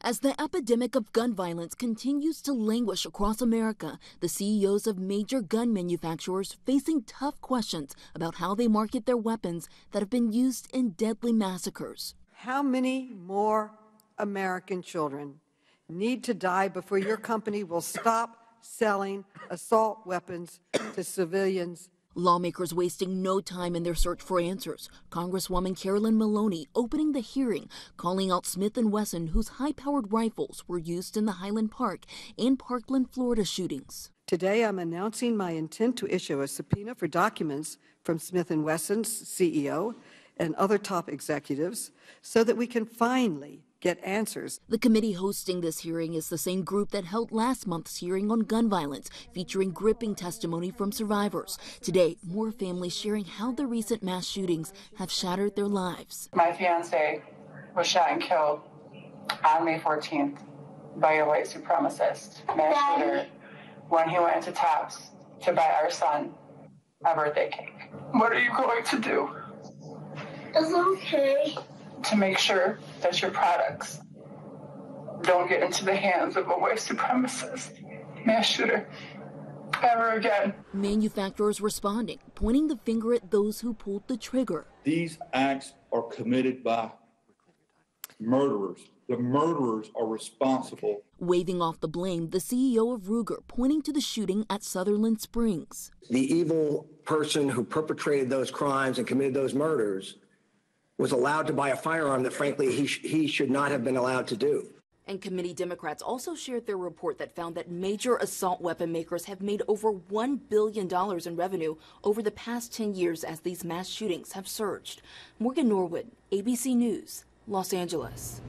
As the epidemic of gun violence continues to languish across America, the CEOs of major gun manufacturers facing tough questions about how they market their weapons that have been used in deadly massacres. How many more American children need to die before your company will stop selling assault weapons to civilians Lawmakers wasting no time in their search for answers. Congresswoman Carolyn Maloney opening the hearing, calling out Smith & Wesson whose high-powered rifles were used in the Highland Park and Parkland, Florida shootings. Today I'm announcing my intent to issue a subpoena for documents from Smith & Wesson's CEO and other top executives so that we can finally get answers. The committee hosting this hearing is the same group that held last month's hearing on gun violence, featuring gripping testimony from survivors. Today, more families sharing how the recent mass shootings have shattered their lives. My fiance was shot and killed on May 14th by a white supremacist mass shooter when he went into Tops to buy our son a birthday cake. What are you going to do? It's okay to make sure that your products don't get into the hands of a white supremacist mass shooter ever again. Manufacturers responding, pointing the finger at those who pulled the trigger. These acts are committed by murderers. The murderers are responsible. Waving off the blame, the CEO of Ruger pointing to the shooting at Sutherland Springs. The evil person who perpetrated those crimes and committed those murders was allowed to buy a firearm that, frankly, he, sh he should not have been allowed to do. And committee Democrats also shared their report that found that major assault weapon makers have made over $1 billion in revenue over the past 10 years as these mass shootings have surged. Morgan Norwood, ABC News, Los Angeles.